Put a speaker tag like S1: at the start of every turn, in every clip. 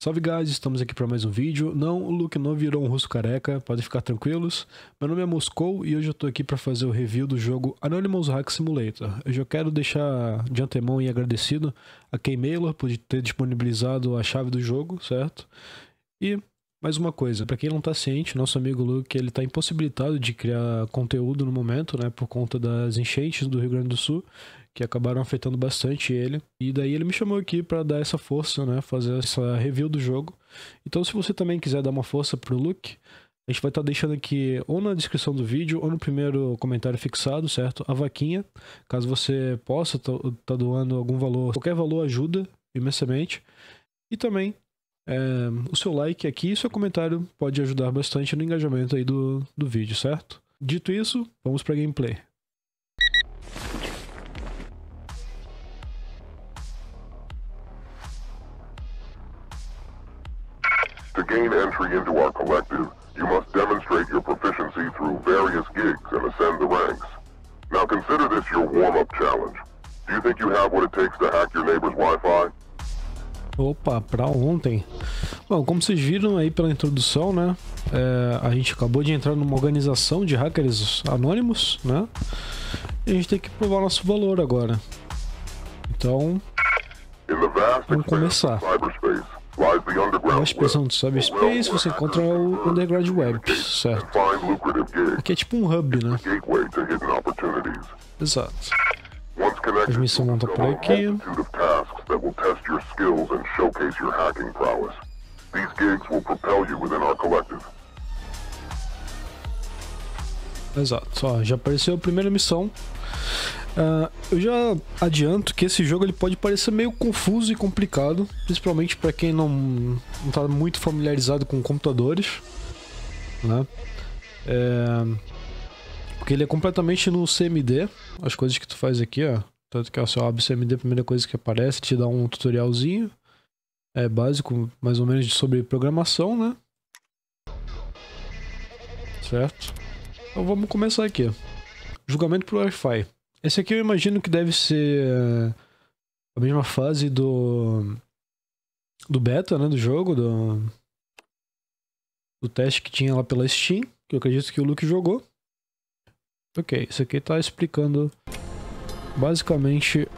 S1: Salve guys, estamos aqui para mais um vídeo. Não, o Luke não virou um russo careca, podem ficar tranquilos. Meu nome é Moscou e hoje eu tô aqui para fazer o review do jogo Anonymous Hack Simulator. Eu já quero deixar de antemão e agradecido a Keymailer por ter disponibilizado a chave do jogo, certo? E mais uma coisa, para quem não tá ciente, nosso amigo Luke, ele tá impossibilitado de criar conteúdo no momento, né, por conta das enchentes do Rio Grande do Sul que acabaram afetando bastante ele. E daí ele me chamou aqui para dar essa força, né? Fazer essa review do jogo. Então, se você também quiser dar uma força pro Luke, a gente vai estar tá deixando aqui ou na descrição do vídeo ou no primeiro comentário fixado, certo? A vaquinha, caso você possa tá, tá doando algum valor, qualquer valor ajuda imensamente. E também é, o seu like aqui e seu comentário pode ajudar bastante no engajamento aí do, do vídeo, certo? Dito isso, vamos para gameplay. To gain entry into our collective, you must demonstrate your proficiency through various gigs and ascend the ranks. Now consider this your warm-up challenge. Do you think you have what it takes to hack your neighbor's Wi-Fi? Opa, pra ontem. Bom, como vocês viram aí pela introdução, né? É, a gente acabou de entrar numa organização de hackers anônimos, né? E a gente tem que provar nosso valor agora. Então, vamos começar. Na expressão de Subspace, você encontra o Underground Web, certo? Aqui é tipo um hub, né? Exato. Missões vão estar por aqui. Exato, ó, já apareceu a primeira missão. Uh, eu já adianto que esse jogo ele pode parecer meio confuso e complicado, principalmente para quem não está muito familiarizado com computadores, né? É, porque ele é completamente no CMD, as coisas que tu faz aqui, ó. Tanto que você abre o CMD, a primeira coisa que aparece, te dá um tutorialzinho. É básico, mais ou menos, sobre programação, né? Certo? Então vamos começar aqui. Julgamento por Wi-Fi. Esse aqui eu imagino que deve ser eh, a mesma fase do do beta, né, do jogo, do do teste que tinha lá pela Steam, que eu acredito que o Luke jogou. Ok, isso aqui tá explicando basicamente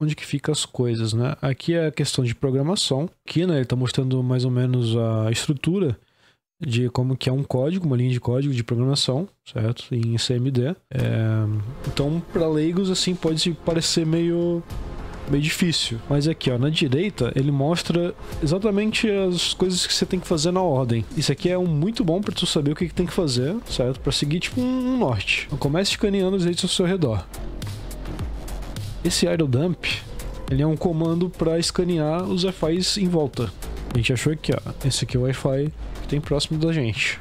S1: onde que fica as coisas, né? Aqui é a questão de programação. Aqui, né, ele tá mostrando mais ou menos a estrutura de como que é um código, uma linha de código de programação, certo? Em CMD. É... Então, para leigos, assim, pode parecer meio meio difícil. Mas aqui, ó, na direita, ele mostra exatamente as coisas que você tem que fazer na ordem. Isso aqui é um muito bom para tu saber o que, que tem que fazer, certo? Para seguir tipo um, norte. Comece escaneando os redes ao seu redor. Esse idle dump, ele é um comando para escanear os Wi-Fi em volta. A gente achou aqui, ó, esse aqui é o Wi-Fi tem próximo da gente.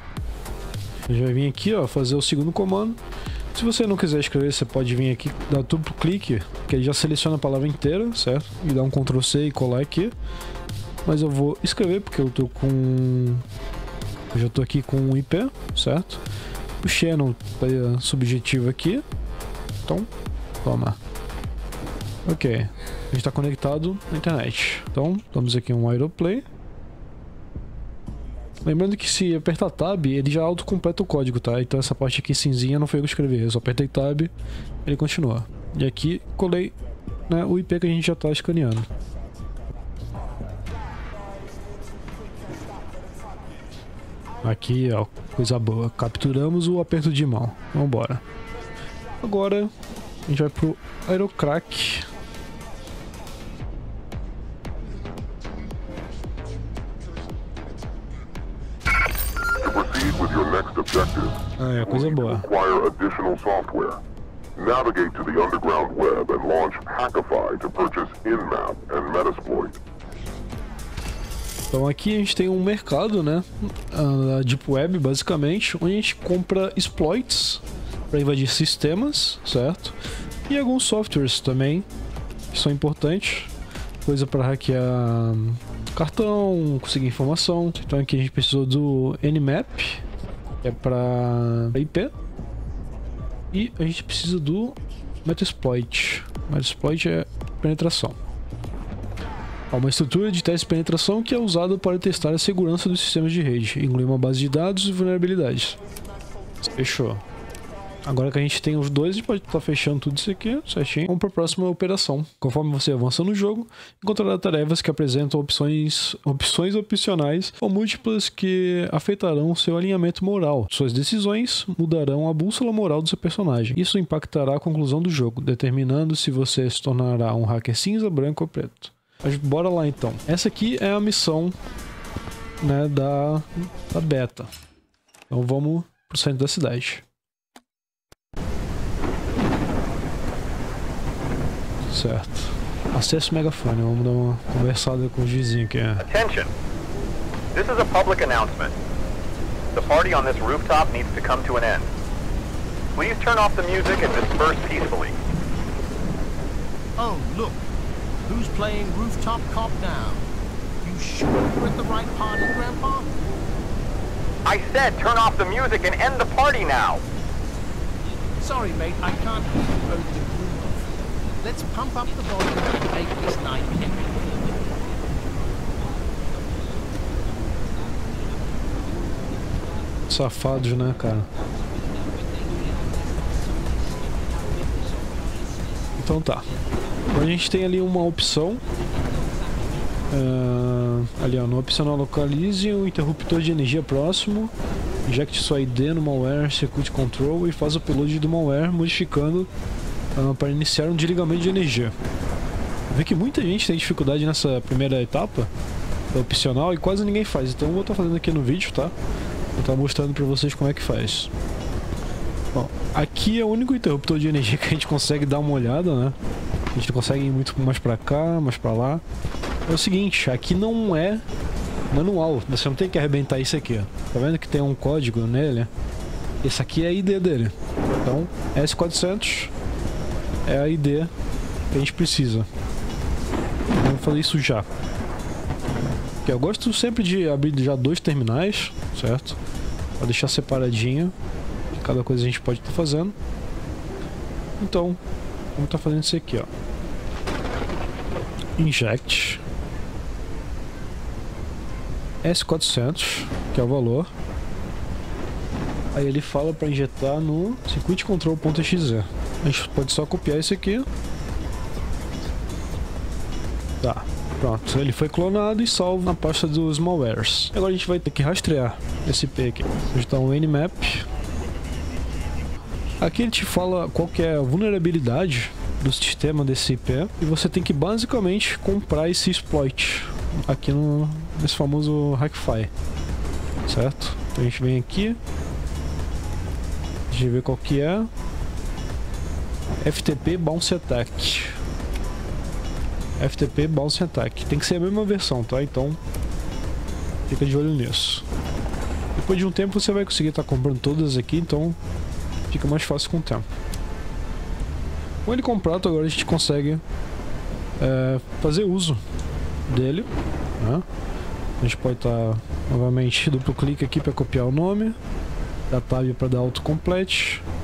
S1: A gente vai vir aqui, ó, fazer o segundo comando. Se você não quiser escrever, você pode vir aqui, dar duplo clique, que ele já seleciona a palavra inteira, certo? E dá um Ctrl C e colar aqui. Mas eu vou escrever porque eu tô com... Eu já tô aqui com um IP, certo? O channel tá subjetivo aqui. Então, toma. Ok. A gente tá conectado na internet. Então, damos aqui um Aeroplay. Lembrando que se apertar Tab, ele já autocompleta o código, tá? Então essa parte aqui cinzinha não foi eu que escrevi, eu só apertei Tab, ele continua. E aqui colei né, o IP que a gente já está escaneando. Aqui, ó, coisa boa. Capturamos o aperto de mão. Vambora. Agora, a gente vai pro Aerocrack. Ah, é coisa boa. Navigate to the underground web and launch Hackify to purchase InMap and Metasploit. Então aqui a gente tem um mercado, né, a Deep Web basicamente, onde a gente compra exploits para invadir sistemas, certo? E alguns softwares também que são importantes, coisa para hackear cartão, conseguir informação. Então aqui a gente precisou do Nmap, que é para IP. E a gente precisa do Metasploit. Metasploit é penetração. Há uma estrutura de teste de penetração que é usada para testar a segurança dos sistemas de rede, inclui uma base de dados e vulnerabilidades. Fechou. Agora que a gente tem os dois, a gente pode estar fechando tudo isso aqui certinho. Vamos para a próxima operação. Conforme você avança no jogo, encontrará tarefas que apresentam opções, opções opcionais ou múltiplas que afetarão seu alinhamento moral. Suas decisões mudarão a bússola moral do seu personagem. Isso impactará a conclusão do jogo, determinando se você se tornará um hacker cinza, branco ou preto. Mas bora lá então. Essa aqui é a missão né, da, da beta. Então vamos pro centro da cidade. Certo. Acesso o megafone, vamos dar uma conversada com os vizinhos aqui.
S2: Attention! This is a public announcement. The party on this rooftop needs to come to an end. Please turn off the music and disperse peacefully.
S3: Oh, look. Who's playing Rooftop Cop now? You sure you're at the right party, Grandpa?
S2: I said turn off the music and end the party now!
S3: Sorry, mate, I can't hear you over the groove. Let's pump up the volume and make this night epic.
S1: Safados, né, cara? Então tá. A gente tem ali uma opção. Uh, ali ó, no opcional localize o interruptor de energia próximo. Injecte sua ID no malware circuit control e faz o upload do malware modificando uh, para iniciar um desligamento de energia. Vê que muita gente tem dificuldade nessa primeira etapa da opcional e quase ninguém faz. Então eu vou estar fazendo aqui no vídeo, tá? Vou estar mostrando para vocês como é que faz. Bom, aqui é o único interruptor de energia que a gente consegue dar uma olhada, né? A gente consegue ir muito mais pra cá, mais pra lá. É o seguinte, aqui não é manual. Você não tem que arrebentar isso aqui, ó. Tá vendo que tem um código nele? Esse aqui é a ID dele. Então, S400 é a ID que a gente precisa. Vamos fazer isso já. Eu gosto sempre de abrir já dois terminais, certo? Pra deixar separadinho. Cada coisa a gente pode estar tá fazendo. Então, vamos estar tá fazendo isso aqui, ó. Inject. S400, que é o valor. Aí ele fala para injetar no circuitcontrol.exe. A gente pode só copiar esse aqui. Tá, pronto. Ele foi clonado e salvo na pasta dos malwares. Agora a gente vai ter que rastrear esse IP aqui. Digitar um nmap. Aqui ele te fala qual é a vulnerabilidade do sistema desse IP e você tem que basicamente comprar esse exploit aqui no nesse famoso Hackfy, certo? Então a gente vem aqui, deixa eu ver qual que é, FTP Bounce Attack, FTP Bounce Attack, tem que ser a mesma versão, tá? Então fica de olho nisso. Depois de um tempo você vai conseguir estar tá comprando todas aqui, então fica mais fácil com o tempo. Com ele comprado, agora a gente consegue é, fazer uso dele. Né? A gente pode estar tá, novamente duplo clique aqui para copiar o nome, da tab para dar autocomplete. A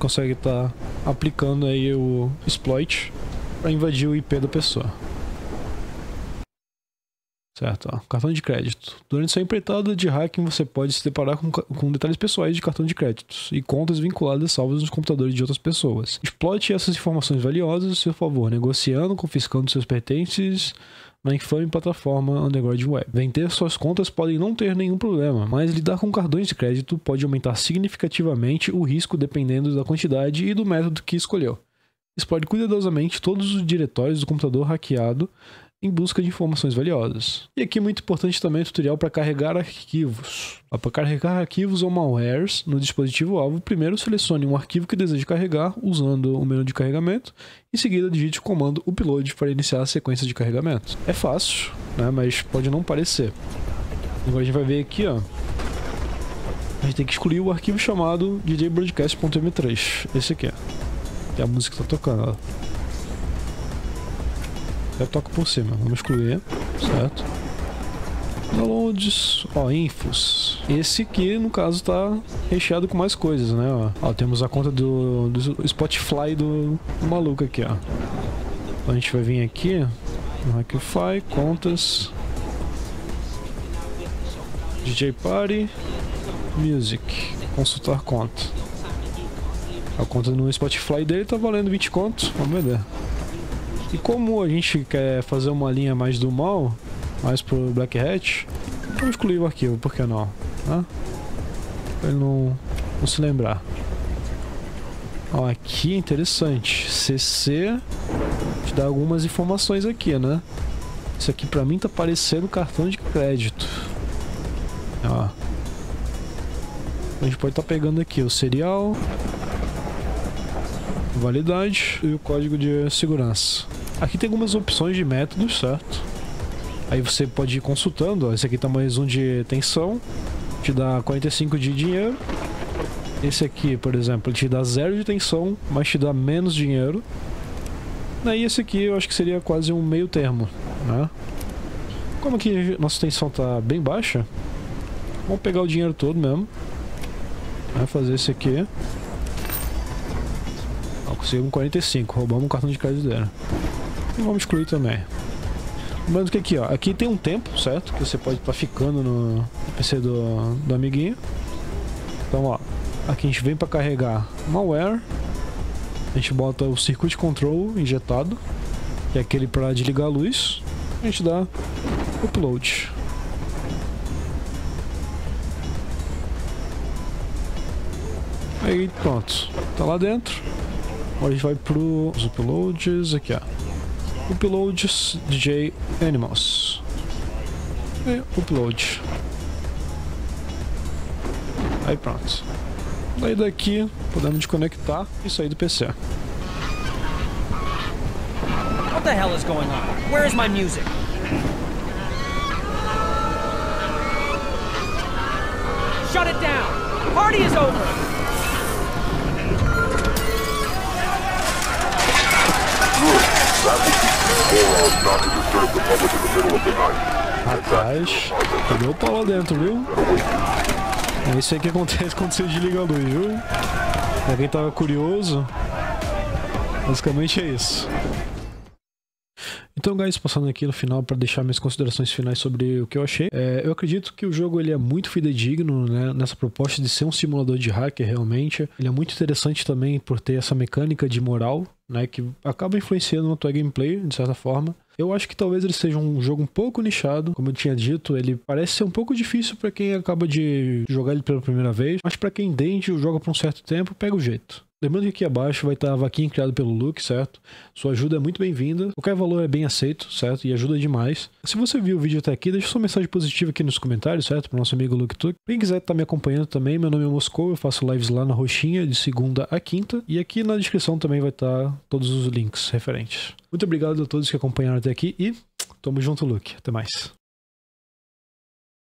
S1: consegue estar tá aplicando aí o exploit para invadir o IP da pessoa. Certo, ó. cartão de crédito. Durante sua empreitada de hacking, você pode se deparar com, com detalhes pessoais de cartão de créditos e contas vinculadas salvas nos computadores de outras pessoas. Exploite essas informações valiosas a seu favor, negociando, confiscando seus pertences na infame plataforma Underground Web. Vender suas contas podem não ter nenhum problema, mas lidar com cartões de crédito pode aumentar significativamente o risco dependendo da quantidade e do método que escolheu. Explore cuidadosamente todos os diretórios do computador hackeado em busca de informações valiosas. E aqui muito importante também o tutorial para carregar arquivos. Para carregar arquivos ou malwares no dispositivo alvo, primeiro selecione um arquivo que deseja carregar usando o menu de carregamento, em seguida digite o comando upload para iniciar a sequência de carregamento. É fácil, né, mas pode não parecer. Agora a gente vai ver aqui, ó. A gente tem que excluir o arquivo chamado djbroadcast.m3. Esse aqui. Que é a música está tocando, ó. Eu toco por cima. Vamos excluir, certo? Downloads, ó, infos. Esse aqui, no caso, tá recheado com mais coisas, né? Ó, ó temos a conta do, do Spotify do, maluco aqui, ó. Então a gente vai vir aqui no contas, DJ Party, Music, consultar conta. A conta no Spotify dele tá valendo 20 contos, vamos ver. E como a gente quer fazer uma linha mais do mal, mais pro Black Hat, vamos excluir o arquivo, por que não? Né? Pra ele não, não se lembrar. Ó, aqui é interessante. CC te dá algumas informações aqui, né? Isso aqui pra mim tá parecendo cartão de crédito. Ó. A gente pode estar tá pegando aqui o serial, validade e o código de segurança. Aqui tem algumas opções de métodos, certo? Aí você pode ir consultando, esse aqui tá mais um de tensão, te dá 45 de dinheiro. Esse aqui, por exemplo, te dá zero de tensão, mas te dá menos dinheiro. Aí esse aqui eu acho que seria quase um meio termo, né? Como aqui nossa tensão tá bem baixa, vamos pegar o dinheiro todo mesmo. Vai fazer esse aqui. Ó, conseguimos um 45, roubamos um cartão de crédito dele. E vamos excluir também. Lembrando que aqui, ó, aqui tem um tempo, certo? Que você pode estar tá ficando no PC do, do amiguinho. Então, ó, aqui a gente vem para carregar malware. A gente bota o circuit control injetado, que é aquele para desligar a luz. A gente dá upload. Aí pronto, tá lá dentro. Agora a gente vai pro uploads, aqui ó. Uploads DJ Animals. E upload. Aí pronto. Daí daqui podemos desconectar e sair do PC.
S4: What the hell is going on? Where is my music? Shut it down! Party is over!
S1: Rapaz, pegou o pau lá dentro, viu? É isso aí que acontece quando você desliga a luz, viu? Pra quem tava curioso, basicamente é isso. Então, guys, passando aqui no final para deixar minhas considerações finais sobre o que eu achei. É, eu acredito que o jogo ele é muito fidedigno né, nessa proposta de ser um simulador de hacker, realmente. Ele é muito interessante também por ter essa mecânica de moral, né, que acaba influenciando na tua gameplay, de certa forma. Eu acho que talvez ele seja um jogo um pouco nichado, como eu tinha dito, ele parece ser um pouco difícil para quem acaba de jogar ele pela primeira vez, mas para quem entende, joga por um certo tempo, pega o jeito. Lembrando que aqui abaixo vai estar a vaquinha criada pelo Luke, certo? Sua ajuda é muito bem-vinda. Qualquer valor é bem aceito, certo? E ajuda demais. Se você viu o vídeo até aqui, deixa sua mensagem positiva aqui nos comentários, certo? Para o nosso amigo Luke Tuck. Quem quiser estar tá me acompanhando também, meu nome é Moscou, eu faço lives lá na Roxinha de segunda a quinta. E aqui na descrição também vai estar todos os links referentes. Muito obrigado a todos que acompanharam até aqui e tamo junto, Luke. Até mais.